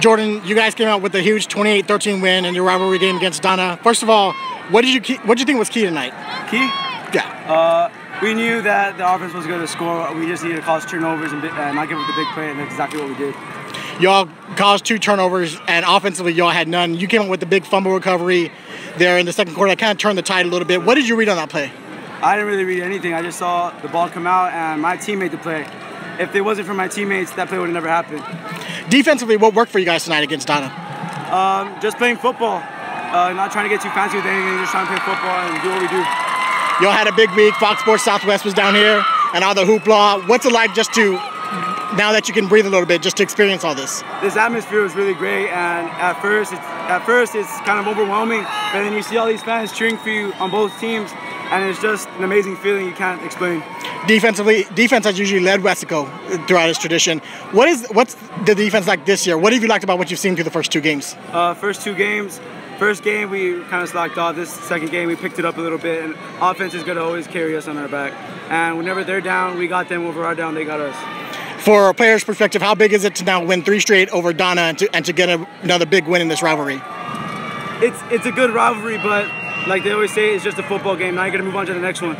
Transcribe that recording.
Jordan, you guys came out with a huge 28-13 win in your rivalry game against Donna. First of all, what did you what did you think was key tonight? Key? Yeah. Uh, we knew that the offense was going to score. We just needed to cause turnovers and uh, not give up the big play, and that's exactly what we did. Y'all caused two turnovers, and offensively, y'all had none. You came up with the big fumble recovery there in the second quarter. That kind of turned the tide a little bit. What did you read on that play? I didn't really read anything. I just saw the ball come out, and my teammate to play. If it wasn't for my teammates, that play would have never happened. Defensively, what worked for you guys tonight against Donna? Um, just playing football. Uh, not trying to get too fancy with anything, just trying to play football and do what we do. Y'all had a big week. Fox Sports Southwest was down here, and all the hoopla. What's it like just to, now that you can breathe a little bit, just to experience all this? This atmosphere was really great, and at first, it's at first it's kind of overwhelming, but then you see all these fans cheering for you on both teams, and it's just an amazing feeling you can't explain. Defensively, defense has usually led Weslaco throughout its tradition. What is what's the defense like this year? What have you liked about what you've seen through the first two games? Uh, first two games, first game we kind of slacked off. This second game we picked it up a little bit, and offense is going to always carry us on our back. And whenever they're down, we got them. Whenever we're down, they got us. For a player's perspective, how big is it to now win three straight over Donna and to, and to get a, another big win in this rivalry? It's it's a good rivalry, but like they always say, it's just a football game. Now you got to move on to the next one.